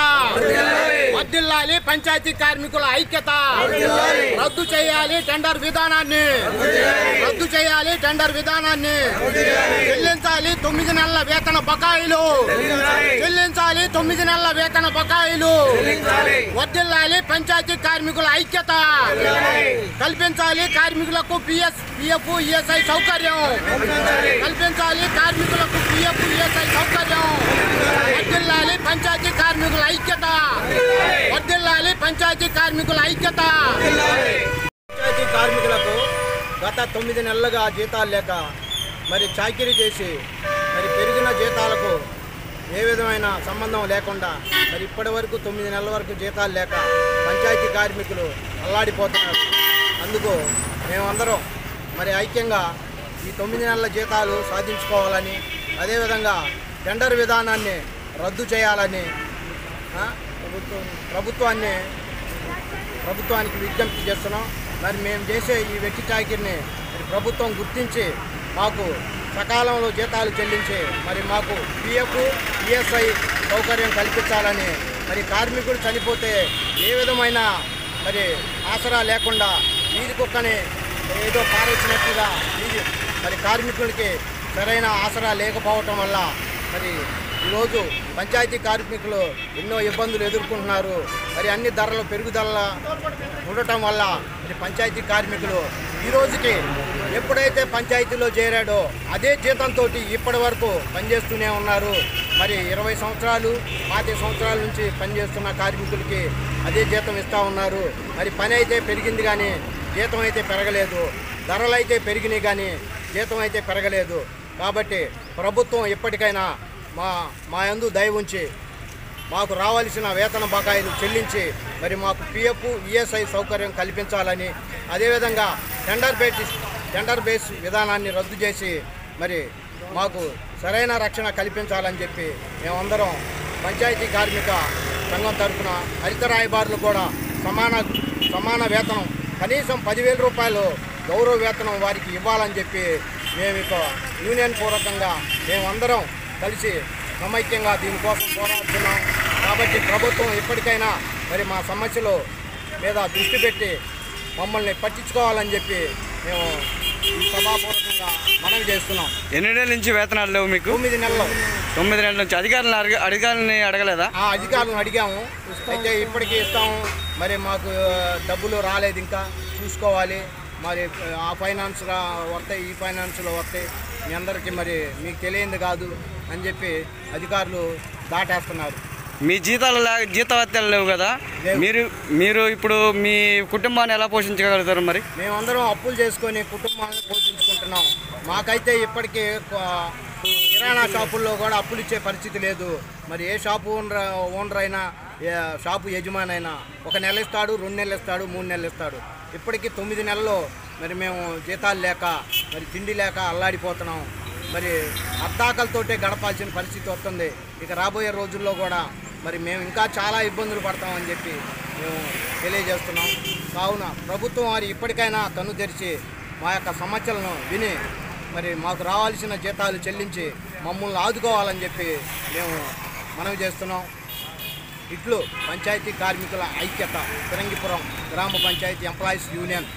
ఐక్యత. వర్దిల్లాలి పంచాయతీ కార్మికుల ఐక్యత. రద్దు చేయాలి టెండర్ విధానాన్ని. రద్దు చేయాలి టెండర్ విధానాన్ని. చెల్లించాలి తొమ్మిది నెలల వేతన బకాయిలు. చెల్లించాలి తొమ్మిది నెలల వేతన బకాయిలు. వర్దిల్లాలి పంచాయతీ కార్మికుల ఐక్యత. కల్పించాలి కార్మికులకు పిఎస్ పిఎఫ్ ఈఎస్ఐ సౌకర్యం. కల్పించాలి కార్మికులకు పిఎఫ్ ఈఎస్ఐ సౌకర్యం. ఐక్యత. వర్దిల్లాలి పంచాయతీ కార్మికుల ఐక్యత. పంచాయతీ కార్మికులకు గత తొమ్మిది నెలలుగా జీతాలు లేక మరి చాకిరీ చేసి మరి పెరిగిన జీతాలకు ఏ విధమైన సంబంధం లేకుండా మరి ఇప్పటి వరకు తొమ్మిది నెలల వరకు జీతాలు లేక పంచాయతీ కార్మికులు అల్లాడిపోతున్నారు. అందుకు మేమందరం మరి ఐక్యంగా ఈ తొమ్మిది నెలల జీతాలు సాధించుకోవాలని అదేవిధంగా టెండర్ విధానాన్ని రద్దు చేయాలని ప్రభుత్వం ప్రభుత్వాన్ని ప్రభుత్వానికి విజ్ఞప్తి చేస్తున్నాం. మరి మేము చేసే ఈ వెట్టి చాకిరిని మరి ప్రభుత్వం గుర్తించి మాకు సకాలంలో జీతాలు చెల్లించి మరి మాకు పిఎఫ్ ఈఎస్ఐ సౌకర్యం కల్పించాలని మరి కార్మికుడు చనిపోతే ఏ విధమైన మరి ఆసరా లేకుండా వీధి కుక్కని ఏదో పారేసినట్టుగా మరి కార్మికులకి సరైన ఆసరా లేకపోవటం వల్ల మరి ఈరోజు పంచాయతీ కార్మికులు ఎన్నో ఇబ్బందులు ఎదుర్కొంటున్నారు. మరి అన్ని ధరలు పెరుగుదల ఉండటం వల్ల మరి పంచాయతీ కార్మికులు ఈ రోజుకి ఎప్పుడైతే పంచాయతీలో చేరాడో అదే జీతంతో ఇప్పటి వరకు పనిచేస్తూనే ఉన్నారు. మరి ఇరవై సంవత్సరాలు పాతి సంవత్సరాల నుంచి పనిచేస్తున్న కార్మికులకి అదే జీతం ఇస్తూ ఉన్నారు. మరి పని అయితే పెరిగింది కానీ జీతం అయితే పెరగలేదు. ధరలు అయితే పెరిగినాయి కానీ జీతం అయితే పెరగలేదు. కాబట్టి ప్రభుత్వం ఎప్పటికైనా మా మా యందు దయ ఉంచి మాకు రావాల్సిన వేతన బకాయిలు చెల్లించి మరి మాకు పిఎఫ్ ఈఎస్ఐ సౌకర్యం కల్పించాలని అదేవిధంగా టెండర్ బేసిస్ టెండర్ బేస్ విధానాన్ని రద్దు చేసి మరి మాకు సరైన రక్షణ కల్పించాలని చెప్పి మేమందరం పంచాయతీ కార్మిక సంఘం తరఫున హరిత రాయబారులు కూడా సమాన సమాన వేతనం కనీసం పదివేల రూపాయలు గౌరవ వేతనం వారికి ఇవ్వాలని చెప్పి మేము ఇక యూనియన్ పూర్వకంగా మేమందరం కలిసి సమైక్యంగా దీనికోసం పోరాడుతున్నాం. కాబట్టి ప్రభుత్వం ఇప్పటికైనా మరి మా సమస్యలు మీద దృష్టి పెట్టి మమ్మల్ని పట్టించుకోవాలని చెప్పి మేము ఈ సభాపూర్వకంగా మనవి చేస్తున్నాం. ఎన్ని నెలల నుంచి వేతనాలు లేవు మీకు? తొమ్మిది నెలలు. తొమ్మిది నెలల నుంచి. అధికారులను అడగ అధికారులని అడగలేదా? ఆ అధికారులను అడిగాము. అయితే ఇప్పటికీ ఇస్తాము. మరి మాకు డబ్బులు రాలేదు ఇంకా. చూసుకోవాలి. మరి ఆ ఫైనాన్స్ రా వస్తాయి ఈ ఫైనాన్స్లో వస్తాయి మీ అందరికీ మరి మీకు తెలియంది కాదు అని చెప్పి అధికారులు దాటేస్తున్నారు. మీ జీతాలు లే జీతవత్యాలు లేవు కదా. మీరు మీరు ఇప్పుడు మీ కుటుంబాన్ని ఎలా పోషించగలుగుతారు మరి? మేమందరం అప్పులు చేసుకొని కుటుంబాన్ని పోషించుకుంటున్నాం. మాకైతే ఇప్పటికీ కిరాణా షాపుల్లో కూడా అప్పులు ఇచ్చే పరిస్థితి లేదు. మరి ఏ షాపు ఓనర్ ఓనర్ అయినా షాపు యజమాని అయినా ఒక నెల ఇస్తాడు రెండు నెలలు ఇస్తాడు మూడు నెలలు ఇస్తాడు. ఇప్పటికీ తొమ్మిది నెలలు మరి మేము జీతాలు లేక మరి తిండి లేక అల్లాడిపోతున్నాం. మరి అద్దాకలతోటే గడపాల్సిన పరిస్థితి వస్తుంది. ఇక రాబోయే రోజుల్లో కూడా మరి మేము ఇంకా చాలా ఇబ్బందులు పడతామని చెప్పి మేము తెలియజేస్తున్నాం. కావున ప్రభుత్వం వారు ఇప్పటికైనా కన్ను తెరిచి మా యొక్క సమస్యలను విని మరి మాకు రావాల్సిన జీతాలు చెల్లించి మమ్మల్ని ఆదుకోవాలని చెప్పి మేము మనవి చేస్తున్నాం. ఇట్లు పంచాయతీ కార్మికుల ఐక్యత ఫిరంగిపురం గ్రామ పంచాయతీ ఎంప్లాయీస్ యూనియన్.